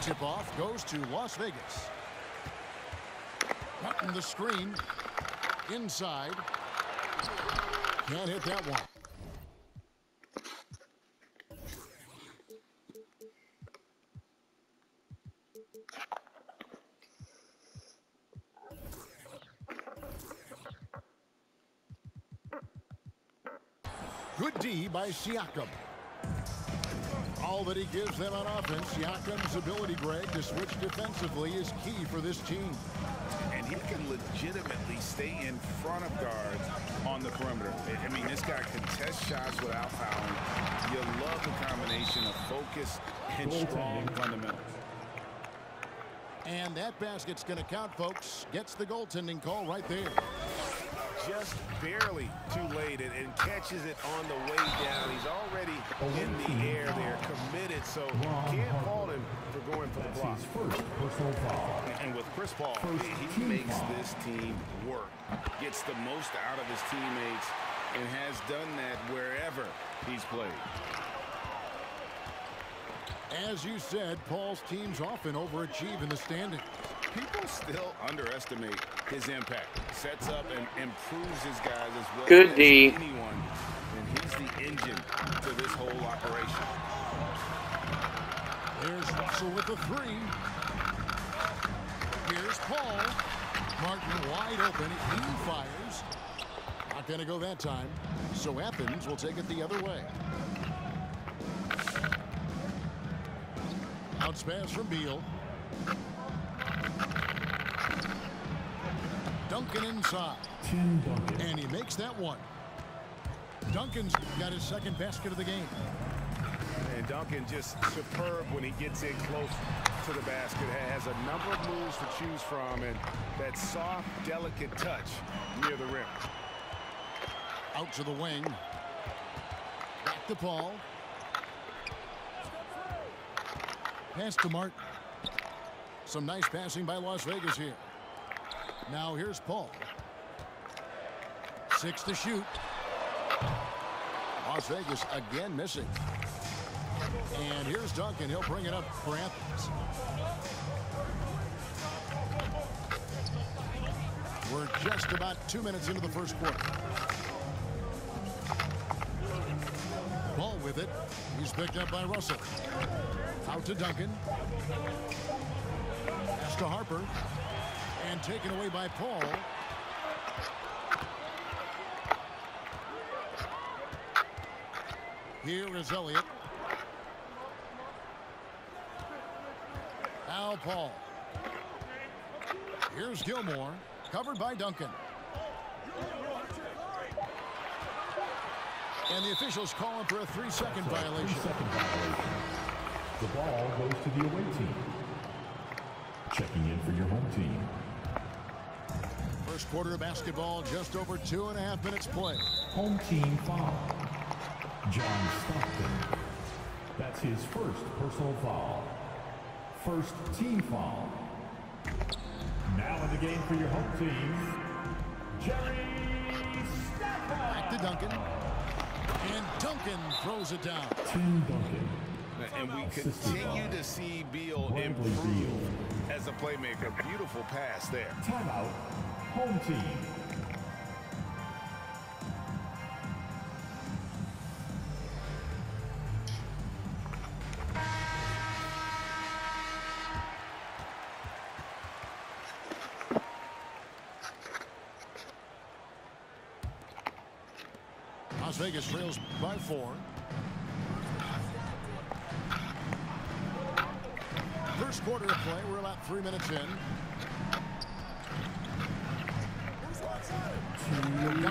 Tip off goes to Las Vegas. Cutting the screen. Inside. Can't hit that one. Good D by Siakam. All that he gives them on offense, Siakam's ability, Greg, to switch defensively is key for this team. And he can legitimately stay in front of guards on the perimeter. I mean, this guy can test shots without fouling. You love the combination of focus and strong fundamentals. And that basket's going to count, folks. Gets the goaltending call right there. Just barely too late and, and catches it on the way down. He's already in the air there, committed, so can't fault him for going for the block. And with Chris Paul, he makes this team work. Gets the most out of his teammates and has done that wherever he's played. As you said, Paul's teams often overachieve in the standings. People still underestimate his impact. Sets up and improves his guys as well Good as D. anyone. And he's the engine to this whole operation. Here's Russell with the three. Here's Paul. Martin wide open. He fires. Not going to go that time. So Athens will take it the other way. Bounce pass from Beal. Duncan inside. Tim Duncan. And he makes that one. Duncan's got his second basket of the game. And Duncan just superb when he gets in close to the basket. Has a number of moves to choose from and that soft, delicate touch near the rim. Out to the wing. Back to Paul. Pass to Martin. Some nice passing by Las Vegas here. Now here's Paul. Six to shoot. Las Vegas again missing. And here's Duncan. He'll bring it up for Athens. We're just about two minutes into the first quarter. Ball with it. He's picked up by Russell. Out to Duncan. Pass to Harper. And taken away by Paul. Here is Elliott. Al Paul. Here's Gilmore. Covered by Duncan. And the officials calling for a three-second violation. Second violation. The ball goes to the away team. Checking in for your home team. First quarter of basketball, just over two and a half minutes play. Home team foul. John Stockton. That's his first personal foul. First team foul. Now in the game for your home team, Jerry Back to Duncan. And Duncan throws it down. Tim Duncan. And we continue to see Beal improve Beal. as a playmaker. Beautiful pass there. Timeout. Home team. Las Vegas trails by four.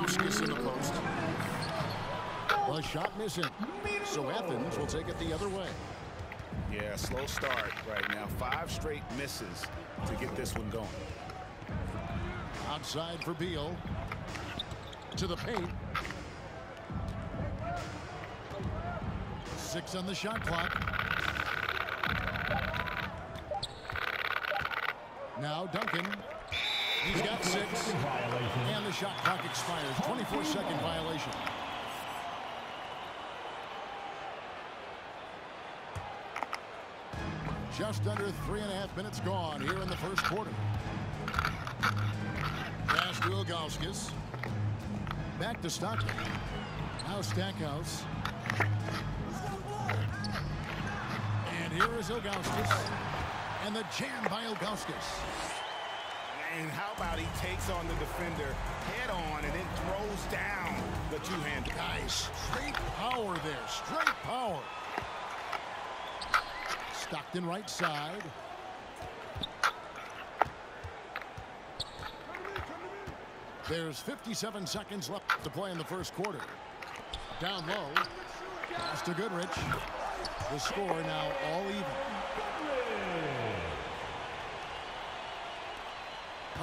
Gauskas in the post. A shot missing. So Athens will take it the other way. Yeah, slow start right now. Five straight misses to get this one going. Outside for Beal. To the paint. Six on the shot clock. Now Duncan. He's got six. And the shot clock expires. 24-second violation. Just under three and a half minutes gone here in the first quarter. Pass to Ilgauskas. Back to Stockton. Now Stackhouse. And here is Ilgauskas. And the jam by Ilgauskas. And how about he takes on the defender head on and then throws down the two-hander. Guys, straight power there. Straight power. Stockton right side. There's 57 seconds left to play in the first quarter. Down low. Pass to Goodrich. The score now all even.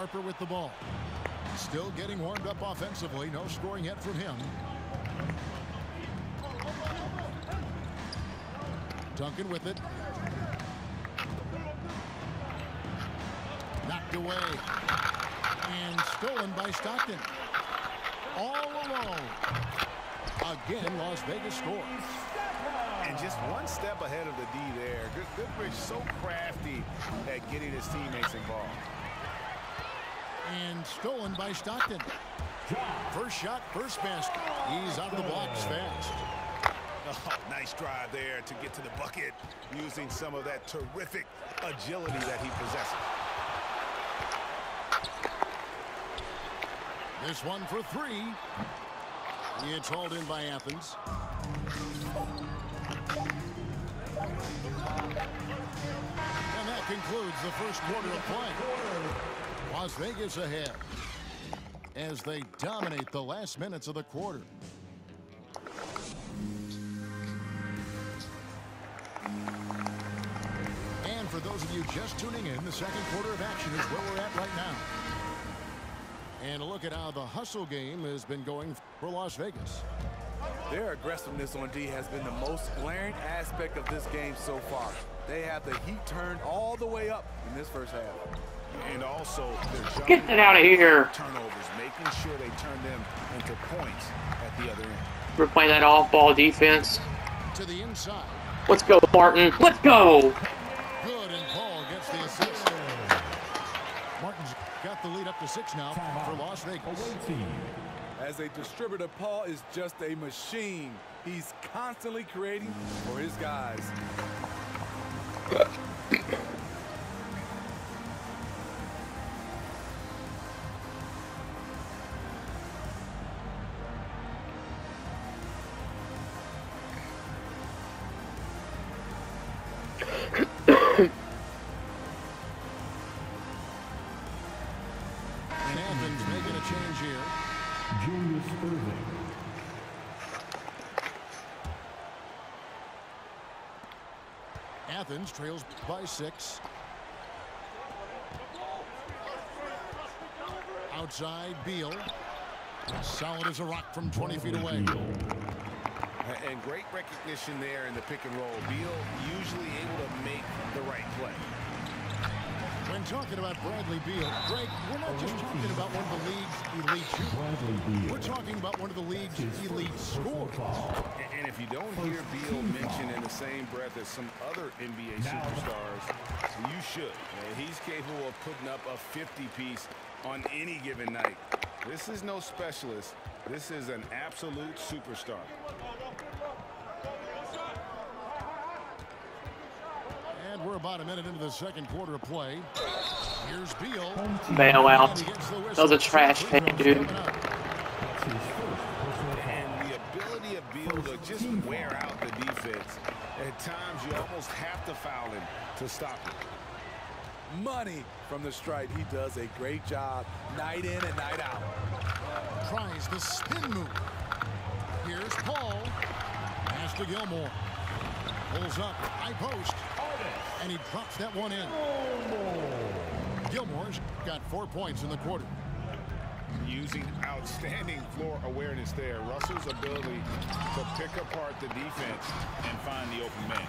Harper with the ball. Still getting warmed up offensively. No scoring yet from him. Duncan with it. Knocked away. And stolen by Stockton. All alone. Again, Las Vegas scores. And just one step ahead of the D there. Good, Goodrich so crafty at getting his teammates involved. And stolen by Stockton. First shot, first basket. He's out of the blocks fast. Oh, nice drive there to get to the bucket using some of that terrific agility that he possesses. This one for three. It's hauled in by Athens. And that concludes the first quarter of play. Las Vegas ahead as they dominate the last minutes of the quarter. And for those of you just tuning in, the second quarter of action is where we're at right now. And look at how the hustle game has been going for Las Vegas. Their aggressiveness on D has been the most glaring aspect of this game so far. They have the heat turned all the way up in this first half. And also, they're Get it out of here. turnovers, making sure they turn them into points at the other end. We're playing that off-ball defense. To the inside. Let's go, Martin. Let's go. Good, and Paul gets the assist. Martin's got the lead up to six now for Las Vegas. Away team. As a distributor, Paul is just a machine. He's constantly creating for his guys. Athens trails by six. Outside, Beal. Solid as a rock from 20 feet away. And great recognition there in the pick and roll. Beal usually able to make the right play. When talking about Bradley Beal, Greg, we're not just talking about one of the league's elite shooters. We're talking about one of the league's His first elite personal scorers. Foul. And- And if you don't hear Beal mentioned in the same breath as some other NBA superstars, you should. He's capable of putting up a 50-piece on any given night. This is no specialist. This is an absolute superstar. And we're about a minute into the second quarter of play. Here's Beal. Home team. Bailout. And he gets the That was a trash Free dude. coming up. That's his first personal foul. And the ability of Beal to just wear out the defense. At times, you almost have to foul him to stop it. Money from the stripe. He does a great job night in and night out. Tries the spin move. Here's Paul. Pass to Gilmore. Pulls up. High post. And he drops that one in. Oh, Gilmore's got four points in the quarter. Using outstanding floor awareness there. Russell's ability to pick apart the defense and find the open man.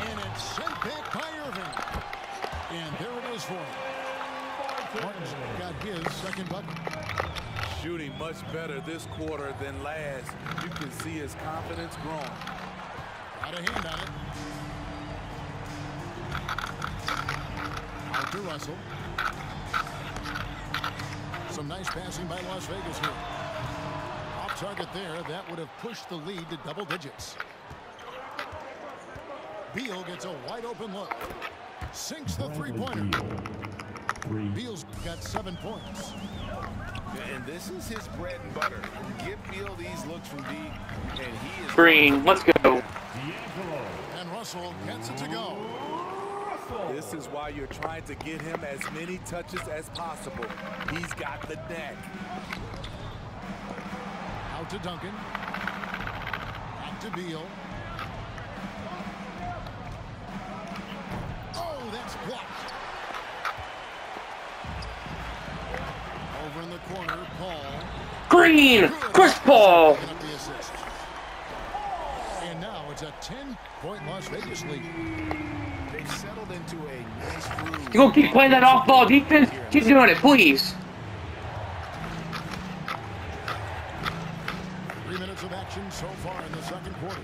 And it's sent back by Irving. And there it is for him. Martin's got his second bucket. Shooting much better this quarter than last. You can see his confidence growing. Got a hand on it. Out to Russell. Some nice passing by Las Vegas here. Off target there. That would have pushed the lead to double digits. Beal gets a wide open look. Sinks the three-pointer. Three. Beal's got seven points. And this is his bread and butter. Give Beal these looks from deep, and he is Green, let's go. And Russell gets it to go. This is why you're trying to get him as many touches as possible. He's got the neck. Out to Duncan. Back to Beal. Oh, that's blocked. Over in the corner, Paul. Green, Chris Paul. Picking up the assist. And now it's a 10-point Las Vegas lead. You gonna keep playing that off-ball defense? Keep doing it, please. Three minutes of action so far in the second quarter.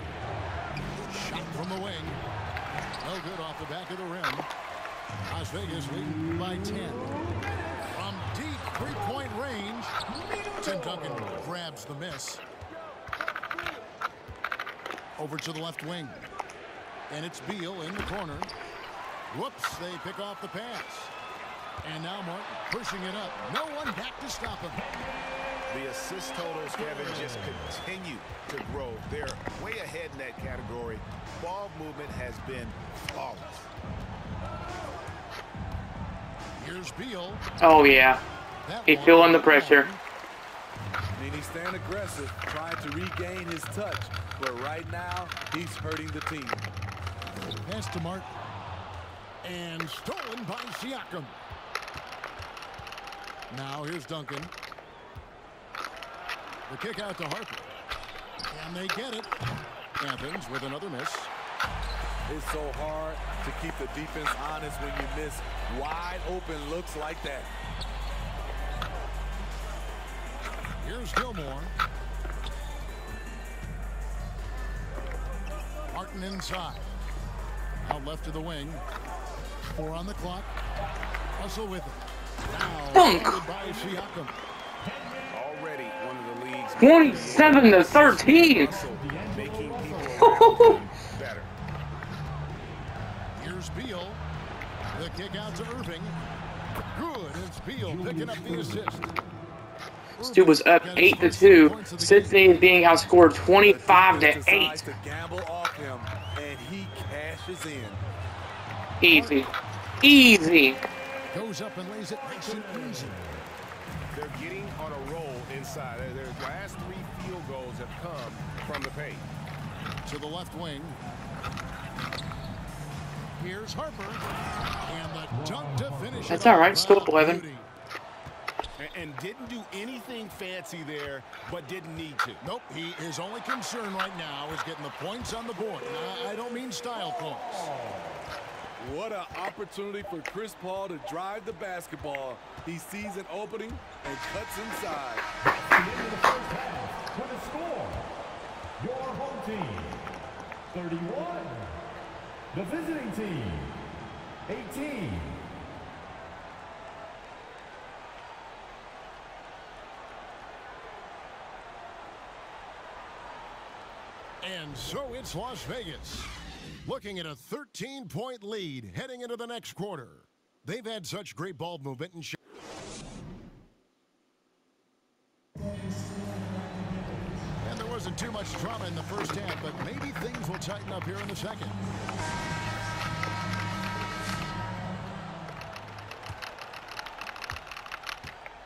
Shot from the wing. No good off the back of the rim. Las Vegas leading by 10. From deep three-point range, Tim Duncan grabs the miss. Over to the left wing. And it's Beal in the corner. Whoops, they pick off the pass. And now Martin pushing it up. No one back to stop him. The assist totals, Kevin, just continue to grow. They're way ahead in that category. Ball movement has been flawless. Here's Beal. Oh yeah. He's one feeling the pressure. I mean, he's staying aggressive, trying to regain his touch. But right now, he's hurting the team. Pass to Martin. And stolen by Siakam. Now here's Duncan. The kick out to Harper. And they get it. Athens with another miss. It's so hard to keep the defense honest when you miss wide open looks like that. Here's Gilmore. Martin inside. Out left of the wing. Four on the clock. Russell with it. Now Dunk. guarded by Siakam. Already one of the league's 27 to 13. Russell better. Here's Beal. The kick out to Irving. Good. It's Beal picking up the assist. This dude was up 8 to 2. Cincinnati is being outscored 25 to 8. to gamble off him, and he cashes in. Easy. Easy. Goes up and lays it nice and easy. They're getting on a roll inside. Their their last three field goals have come from the paint. To the left wing. Here's Harper. And the dunk to finish That's all right. all still up Ah, 11. And didn't do anything fancy there, but didn't need to. Nope, he, his only concern right now is getting the points on the board. Now, I don't mean style points. What an opportunity for Chris Paul to drive the basketball. He sees an opening and cuts inside. The the. With a score, your home team, 31. The visiting team, 18. And so it's Las Vegas. Looking at a 13-point lead heading into the next quarter. They've had such great ball movement and And there wasn't too much drama in the first half, but maybe things will tighten up here in the second.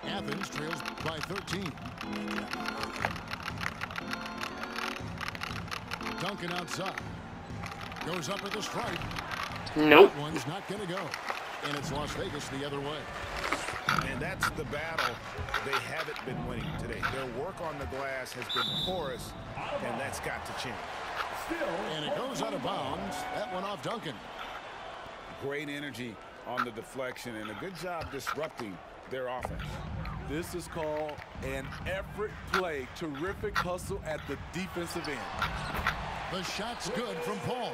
Athens trails by 13. Duncan outside. Goes up at the stripe. Nope. That one's not going to go. And it's Las Vegas the other way. And that's the battle they haven't been winning today. Their work on the glass has been porous, and that's got to change. Still, And it goes out of bounds. That one off Duncan. Great energy on the deflection, and a good job disrupting their offense. This is called an effort play. Terrific hustle at the defensive end. The shot's good from Paul.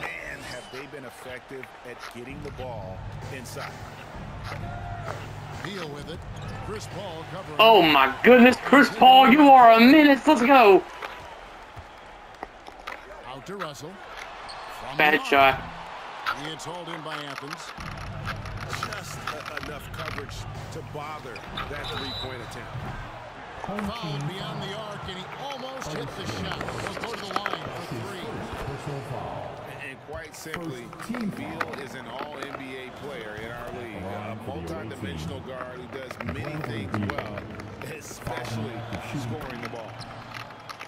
Man, have they been effective at getting the ball inside. Deal with it. Chris Paul covering. Oh my goodness, Chris Paul, you are a menace. Let's go. Out to Russell. From Bad shot. He gets hauled in by Athens. Just coverage to bother that three-point attempt. Fouled beyond the arc, and he almost hit the shot. He'll go to the line for three. first. And quite simply, team foul. Beal is an all-NBA player in our league. A multi-dimensional guard who does many things well, especially scoring the ball.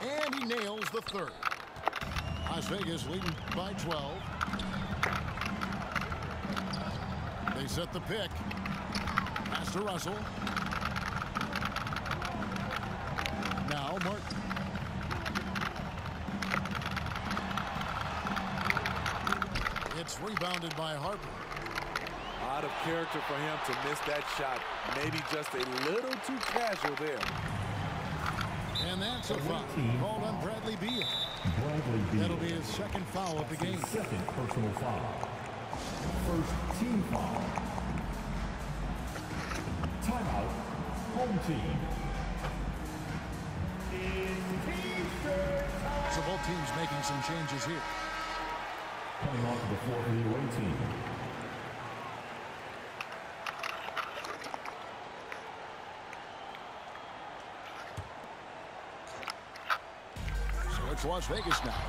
And he nails the third. Las Vegas leading by 12. They set the pick. Pass to Russell. Now Martin. It's rebounded by Harper. Out of character for him to miss that shot. Maybe just a little too casual there. And that's a foul called on Bradley Beal. Bradley Beal. That'll be his second foul of the game. Second personal foul. First team foul. So both teams making some changes here. Coming onto the floor for the away team. So it's Las Vegas now.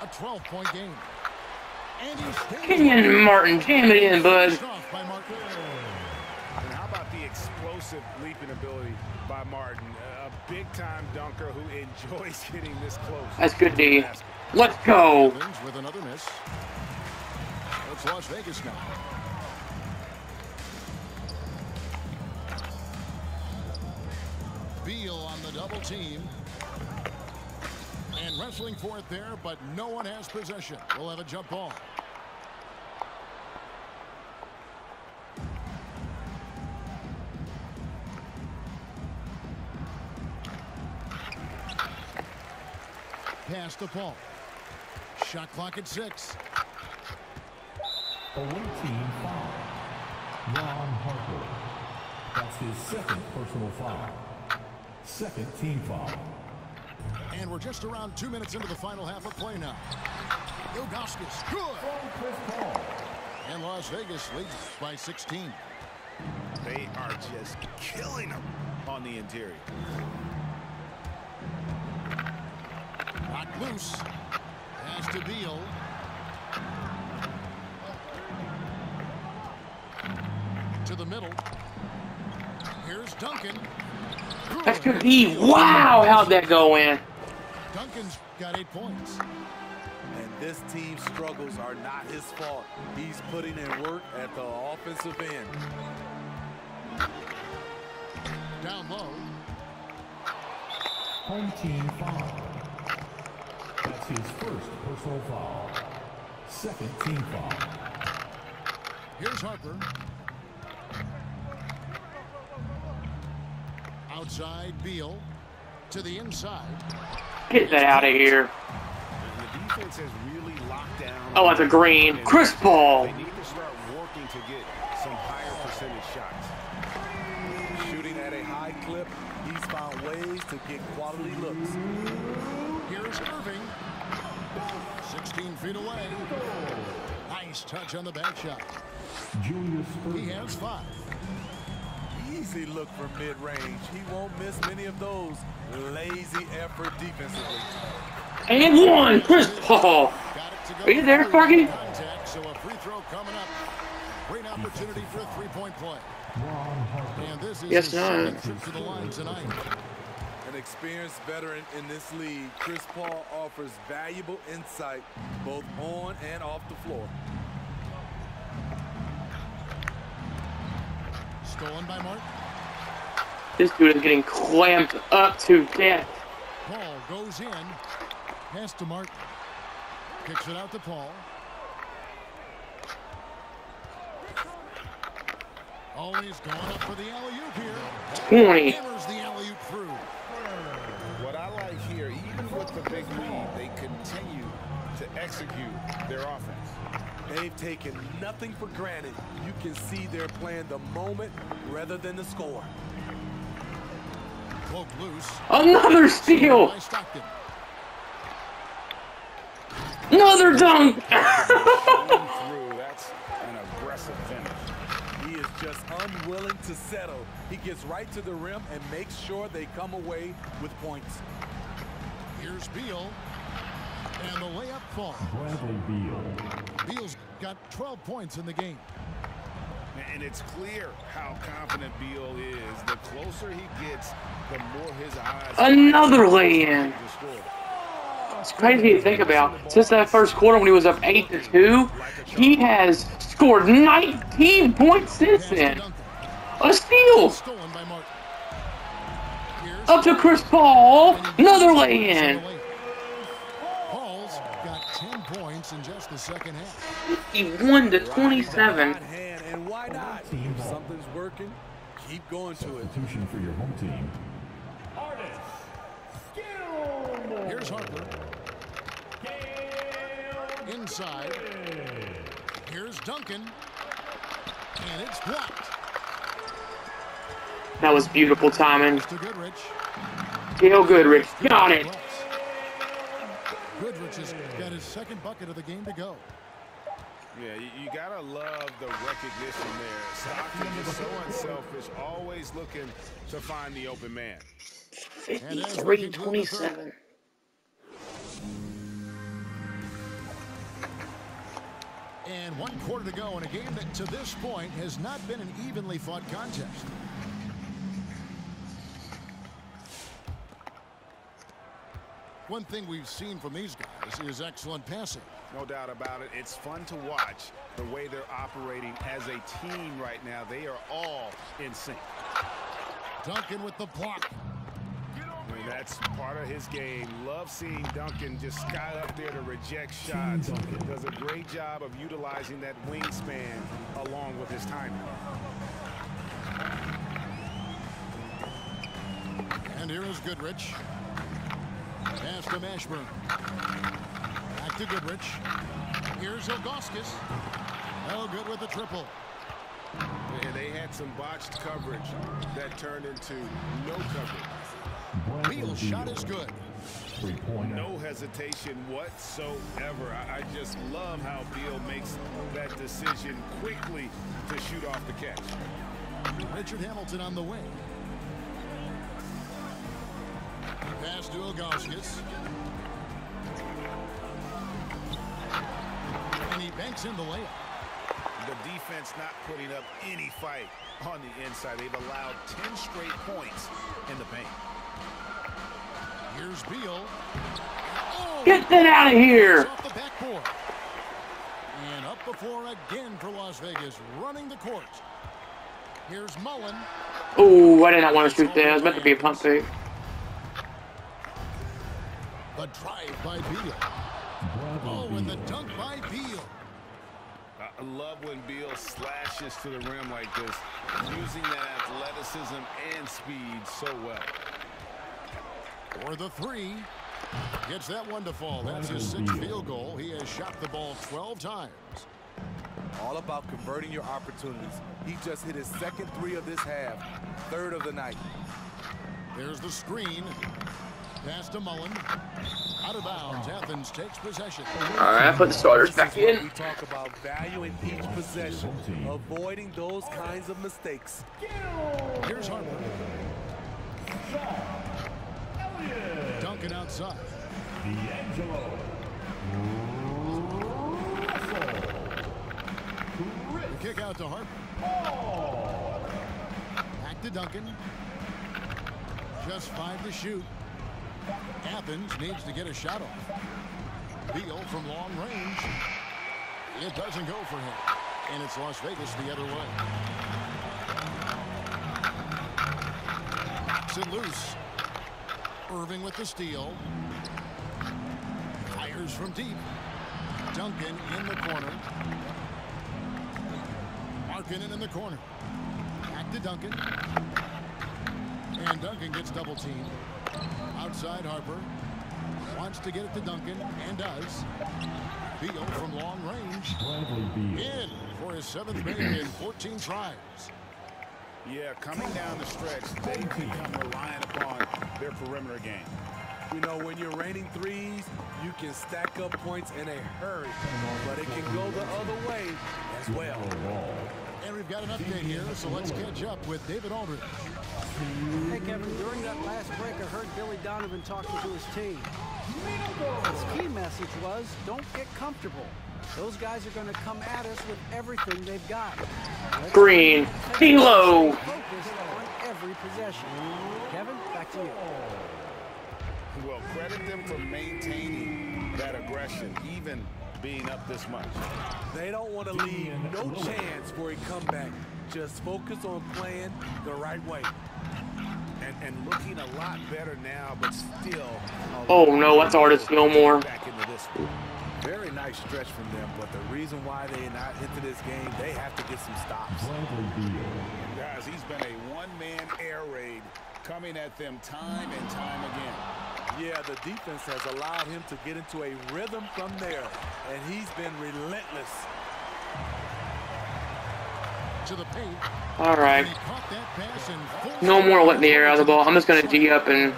A 12-point game. And he stays Kenyon Martin, jam it in, bud. About the explosive leaping ability by Martin? A big-time dunker who enjoys hitting this close. That's good, D. Basket. Let's go. With another miss. It's Las Vegas now. Beal on the double team. And wrestling for it there, but no one has possession. We'll have a jump ball. Pass to Paul. Shot clock at six. Away team foul. Ron Harper. That's his second personal foul. Second team foul. And we're just around two minutes into the final half of play now. Ilgauskas, good. From Chris Paul. And Las Vegas leads by 16. They are just killing them on the interior. Knocked loose. Pass to Beal. To the middle. Here's Duncan. That's good D. Wow, how'd that go in? Duncan's got eight points. And this team's struggles are not his fault. He's putting in work at the offensive end. Down low. Home team foul. That's his first personal foul. Second team foul. Here's Harper. Outside Beal. To the inside. Get that out of here. The defense has really locked down. Oh, it's a green. Chris Paul. They need to start working to get some higher percentage shots. Shooting at a high clip, he's found ways to get quality looks. Here's Irving. 16 feet away. Nice touch on the back shot. Julius He has five. Easy look from mid-range. He won't miss many of those. Lazy effort defensively. And one. Chris Paul. Got it to go Are you there, through Sparky? Contact, so a free throw coming up. Great opportunity for a three-point play. And this is Yes, his sir. second trip to the line tonight. An experienced veteran in this league, Chris Paul offers valuable insight both on and off the floor. Stolen by Martin. This dude is getting clamped up to death. Paul goes in. Pass to Martin. Kicks it out to Paul. Oh, Always going up for the alley-oop here. 20. Hammers the alley-oop through. What I like here, even even with the big lead, they continue to execute their offense. They've taken nothing for granted. You can see they're playing the moment rather than the score. Broke loose. Another steal. By Stockton. Another dunk. That's an aggressive finish. He is just unwilling to settle. He gets right to the rim and makes sure they come away with points. Here's Beal. And the layup falls. Bradley Beal. Beal's got 12 points in the game. And it's clear how confident Beal is. The closer he gets, the more his eyes. Another lay-in. It's crazy to think about. Since that first quarter when he was up 8 to 2, he has scored 19 points since Pass to then. Duncan. A steal. Up to Chris Paul. Another lay-in. Paul's got 10 points in just the second half. 51 to 27. And why not? If something's working, keep going to it. Substitution for your home team. Artist. Skill. Here's Harper. Inside. Here's Duncan. And it's blocked. That was beautiful timing. To Goodrich. Gail Goodrich got it. Goodrich has got his second bucket of the game to go. Yeah, you, you gotta love the recognition there. Stockton is so unselfish, always looking to find the open man. 53 27. And one quarter to go in a game that to this point has not been an evenly fought contest. One thing we've seen from these guys is excellent passing. No doubt about it. It's fun to watch the way they're operating as a team right now. They are all in sync. Duncan with the block. I mean, that's part of his game. Love seeing Duncan just sky up there to reject shots. Does a great job of utilizing that wingspan along with his timing. And here is Goodrich. Pass to Mashburn. Back to Goodrich. Here's Ilgauskas. Oh, good with the triple. And they had some botched coverage that turned into no coverage. Bradley Beal's shot is good. Three-pointer. No hesitation whatsoever. I, I just love how Beal makes that decision quickly to shoot off the catch. Richard Hamilton on the wing. Pass to Ilgauskas. And he banks in the layup. The defense not putting up any fight on the inside. They've allowed 10 straight points in the paint. Here's Beal. Oh, Get that out of here. off the backboard. And up before again for Las Vegas, running the court. Here's Mullin. Oh, I did not want to shoot that. I was meant to be a pump fake. The drive by Beal. Oh, and the dunk by Beal. I love when Beal slashes to the rim like this, using that athleticism and speed so well. For the three. Gets that one to fall. That's his sixth field goal. He has shot the ball 12 times. All about converting your opportunities. He just hit his second three of this half, third of the night. There's the screen. Pass to Mullin. Out of bounds. Oh. Athens takes possession. All right, I put the starters back in. We talk about valuing each possession, avoiding those kinds of mistakes. Here's Harper. Duncan outside. D'Angelo. The kick out to Harper. Back to Duncan. Just five to shoot. Athens needs to get a shot off. Beal from long range. It doesn't go for him. And it's Las Vegas the other way. Knocks it loose. Irving with the steal. Fires from deep. Duncan in the corner. Markkanen in the corner. Back to Duncan. And Duncan gets double teamed. Outside Harper. Wants to get it to Duncan and does. Beal from long range. Bradley Beal. In for his seventh make in 14 tries. Yeah, coming down the stretch, they become reliant upon their perimeter game. You know, when you're raining threes, you can stack up points in a hurry, but it can go the other way as well. And we've got an update here, so let's catch up with David Aldridge. Hey, Kevin, during that last break, I heard Billy Donovan talking to his team. His key message was, don't get comfortable. Those guys are going to come at us with everything they've got. Let's Green. Halo. On every possession. Kevin, back to you. Well, credit them for maintaining that aggression, even being up this much. They don't want to leave no chance for a comeback. Just focus on playing the right way. And, and looking a lot better now, but still. Oh, no, that's Artis Gilmore. Back into. Very nice stretch from them, but the reason why they are not into this game, they have to get some stops. Guys, he's been a one-man air raid coming at them time and time again. Yeah, the defense has allowed him to get into a rhythm from there, and he's been relentless. To. All right. And he caught that pass in full No more letting the air out of the ball. I'm just going to D up and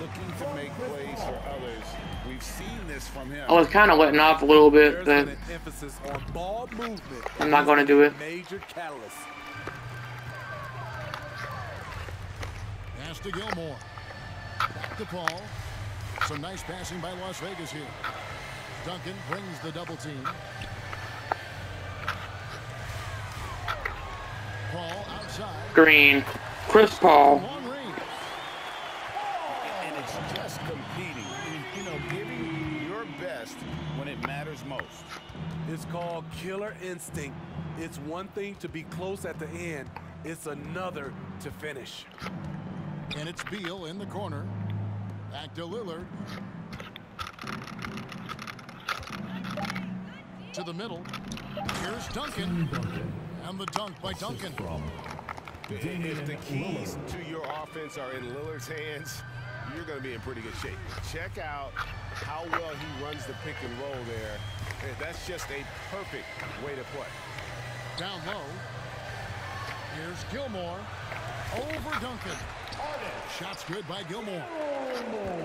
Looking to make plays for others. We've seen this from him. I was kind of letting off a little bit, but an emphasis on ball movement. I'm not gonna do it. Pass to Gilmore. Back to Paul. Some nice passing by Las Vegas here. Duncan brings the double team. Paul outside. Green. Chris Paul. And it's just competing. You know, giving your best when it matters most. It's called killer instinct. It's one thing to be close at the end. It's another to finish. And it's Beal in the corner. Back to Lillard. To the middle. Here's Duncan. Duncan. And the dunk by Duncan. From If the keys Lillard. to your offense are in Lillard's hands, you're going to be in pretty good shape. Check out how well he runs the pick and roll there. That's just a perfect way to play. Down low. Here's Gilmore. Over Duncan. Shots good by Gilmore.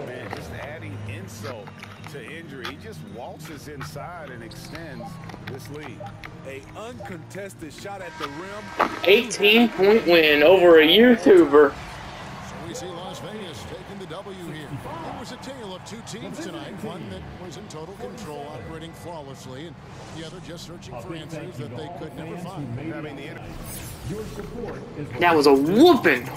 Man, just adding insult to injury. He just waltzes inside and extends this lead. A uncontested shot at the rim. 18 point win over a YouTuber. So we see Las Vegas taking the W here. It was a tale of two teams tonight. One that was in total control, operating flawlessly, and the other just searching for answers that they could never find. made I mean, the inter- Your support is That was a whooping.